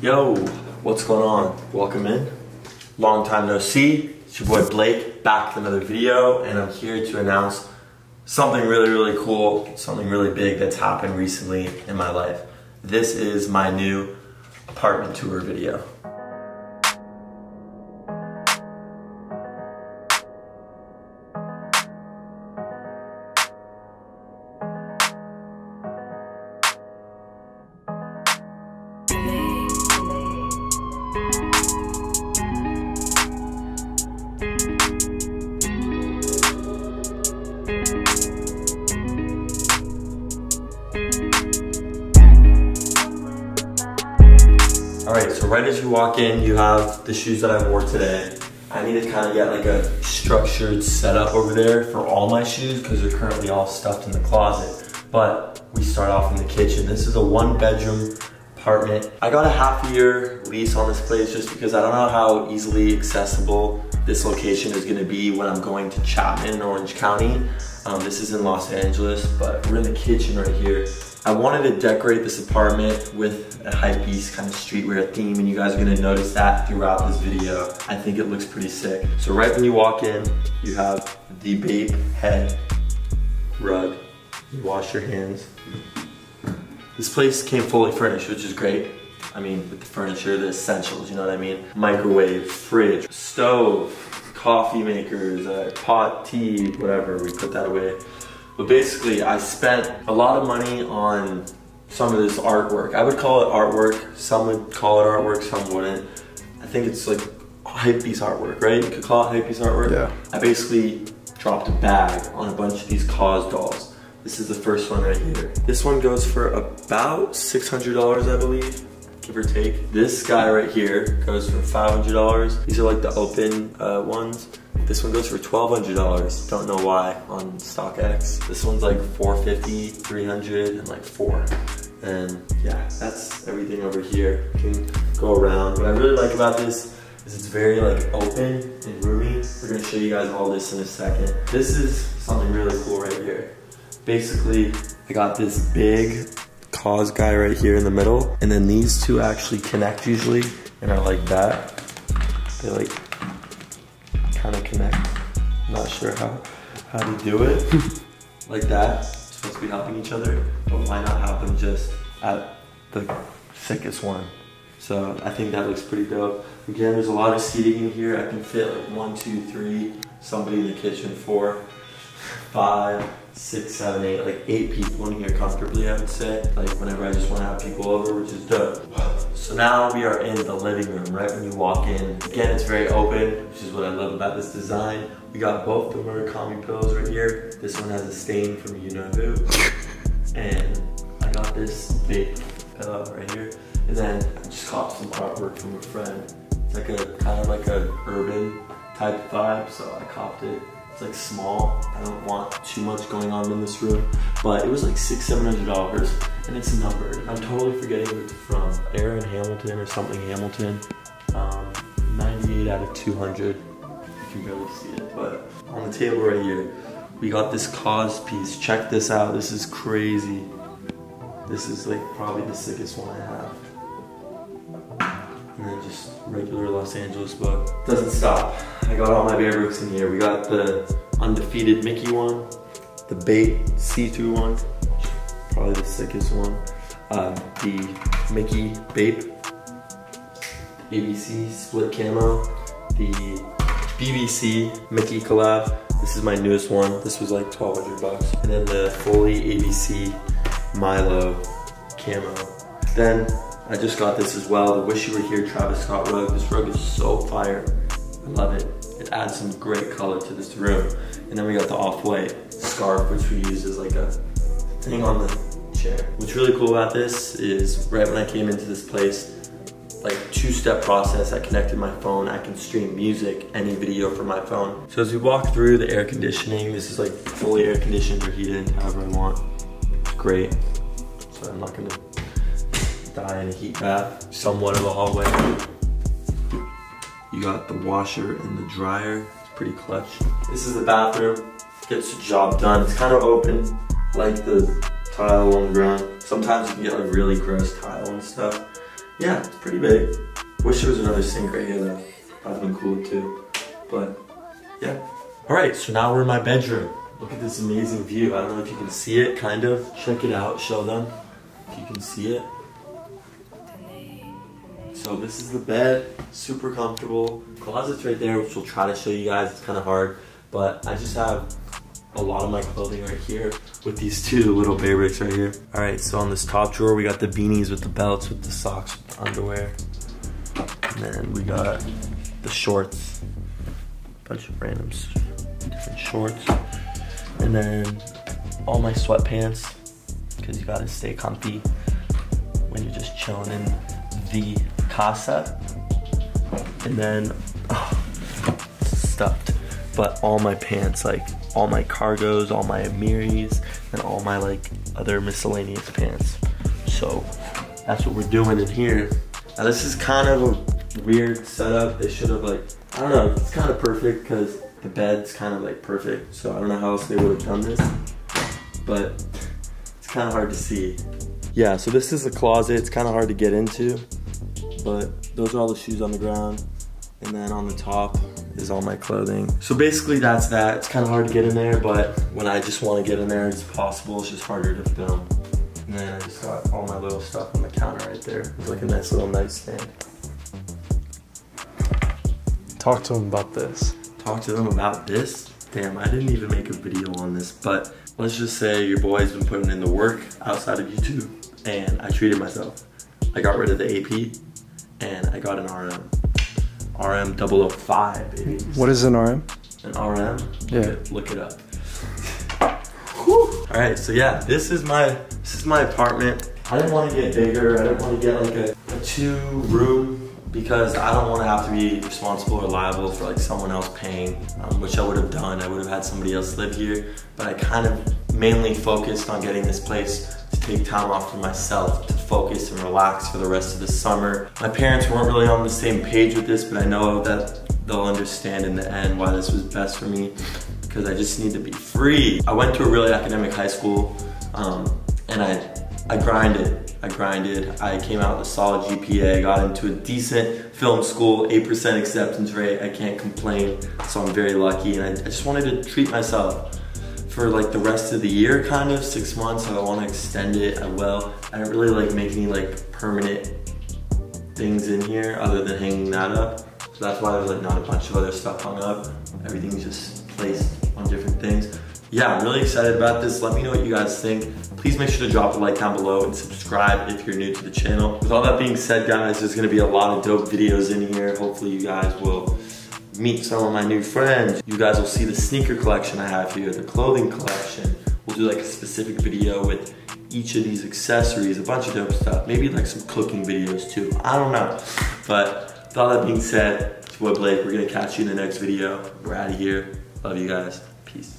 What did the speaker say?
Yo, what's going on? Welcome in. Long time no see. It's your boy Blake back with another video, and I'm here to announce something really, really cool, something really big that's happened recently in my life. This is my new apartment tour video. All right, so right as you walk in, you have the shoes that I wore today. I need to kind of get like a structured setup over there for all my shoes because they're currently all stuffed in the closet. But we start off in the kitchen. This is a one bedroom apartment. I got a half year lease on this place just because I don't know how easily accessible this location is gonna be when I'm going to Chapman, in Orange County. Um, this is in Los Angeles, but we're in the kitchen right here. I wanted to decorate this apartment with a hypebeast kind of streetwear theme and you guys are gonna notice that throughout this video. I think it looks pretty sick. So right when you walk in, you have the Bape head rug. You wash your hands. This place came fully furnished, which is great. I mean, with the furniture, the essentials, you know what I mean? Microwave, fridge, stove, coffee makers, uh, pot, tea, whatever, we put that away. But basically, I spent a lot of money on some of this artwork. I would call it artwork. Some would call it artwork, some wouldn't. I think it's like hypebeast artwork, right? You could call it hypebeast artwork. Yeah. I basically dropped a bag on a bunch of these KAWS dolls. This is the first one right here. This one goes for about $600, I believe, give or take. This guy right here goes for $500. These are like the open uh, ones. This one goes for $1,200. Don't know why on StockX. This one's like 450, 300, and like four. And yeah, that's everything over here. You can go around. What I really like about this is it's very like open and roomy. We're gonna show you guys all this in a second. This is something really cool right here. Basically, I got this big KAWS guy right here in the middle, and then these two actually connect usually and are like that. They like kind of connect. Not sure how how to do it. like that. Supposed to be helping each other, but why not have them just at the thickest one? So I think that looks pretty dope. Again, there's a lot of seating in here. I can fit like one, two, three, somebody in the kitchen, four, five, six, seven, eight, like eight people in here comfortably, I would say. Like whenever I just want to have people over, which is dope. So now we are in the living room, right when you walk in. Again, it's very open, which is what I love about this design. We got both the Murakami pillows right here. This one has a stain from you know who. And I got this big pillow right here. And then I just caught some artwork from a friend. It's like a kind of like a urban type vibe, so I copped it. It's like small. I don't want too much going on in this room, but it was like six, seven hundred dollars, and it's numbered. I'm totally forgetting it's from. Aaron Hamilton or something Hamilton. Um, 98 out of 200. You can barely see it, but on the table right here, we got this KAWS piece. Check this out. This is crazy. This is like probably the sickest one I have. And then just regular Los Angeles book. Doesn't stop. I got all my Bearbricks in here. We got the undefeated Mickey one, the Bape see-through one, probably the sickest one. Uh, the Mickey Bape ABC split camo, the BBC Mickey collab. This is my newest one. This was like 1200 bucks. And then the fully ABC Milo camo. Then I just got this as well, the Wish You Were Here Travis Scott rug. This rug is so fire. Love it. It adds some great color to this room. And then we got the off-white scarf, which we use as like a thing on the chair. What's really cool about this is right when I came into this place, like two-step process. I connected my phone. I can stream music, any video from my phone. So as we walk through the air conditioning, this is like fully air conditioned or heated, however I want. It's great. So I'm not gonna die in a heat bath. Somewhat of a hallway. You got the washer and the dryer. It's pretty clutch. This is the bathroom. gets the job done. It's kind of open, like the tile on the ground. Sometimes you can get like really gross tile and stuff. Yeah, it's pretty big. Wish there was another sink right here though. That'd been cool too. But yeah. All right, so now we're in my bedroom. Look at this amazing view. I don't know if you can see it, kind of. Check it out, show them if you can see it. So this is the bed, super comfortable. Closet's right there, which we'll try to show you guys. It's kind of hard, but I just have a lot of my clothing right here with these two little Bearbricks right here. All right, so on this top drawer, we got the beanies with the belts, with the socks, with the underwear. And then we got the shorts, bunch of random different shorts. And then all my sweatpants, because you gotta stay comfy when you're just chilling in the casa. And then, oh, stuffed. But all my pants, like all my cargos, all my Amiris, and all my like other miscellaneous pants. So that's what we're doing in here. Now this is kind of a weird setup. They should have like, I don't know, it's kind of perfect because the bed's kind of like perfect. So I don't know how else they would have done this, but it's kind of hard to see. Yeah, so this is a closet. It's kind of hard to get into, but those are all the shoes on the ground. And then on the top is all my clothing. So basically that's that. It's kind of hard to get in there, but when I just want to get in there, it's possible. It's just harder to film. And then I just got all my little stuff on the counter right there. It's like a nice little nightstand. Talk to them about this. Talk to them about this? Damn, I didn't even make a video on this, but let's just say your boy's been putting in the work outside of YouTube and I treated myself. I got rid of the AP and I got an RM. RM 005, baby. What is an RM? An RM? Yeah. Look it, look it up. Whew. All right, so yeah, this is my this is my apartment. I didn't want to get bigger. I didn't want to get like a, a two room because I don't want to have to be responsible or liable for like someone else paying, um, which I would have done. I would have had somebody else live here, but I kind of mainly focused on getting this place take time off for myself to focus and relax for the rest of the summer. My parents weren't really on the same page with this, but I know that they'll understand in the end why this was best for me because I just need to be free. I went to a really academic high school um, and I, I grinded. I grinded. I came out with a solid GPA, got into a decent film school, 8% acceptance rate. I can't complain, so I'm very lucky. And I, I just wanted to treat myself for like the rest of the year, kind of, six months. I want to extend it, I will. I don't really like making like permanent things in here other than hanging that up. So that's why there's like not a bunch of other stuff hung up. Everything's just placed on different things. Yeah, I'm really excited about this. Let me know what you guys think. Please make sure to drop a like down below and subscribe if you're new to the channel. With all that being said, guys, there's gonna be a lot of dope videos in here. Hopefully you guys will meet some of my new friends. You guys will see the sneaker collection I have here, the clothing collection. We'll do like a specific video with each of these accessories, a bunch of dope stuff. Maybe like some cooking videos too. I don't know. But with all that being said, it's Boy Blake. We're gonna catch you in the next video. We're out of here. Love you guys. Peace.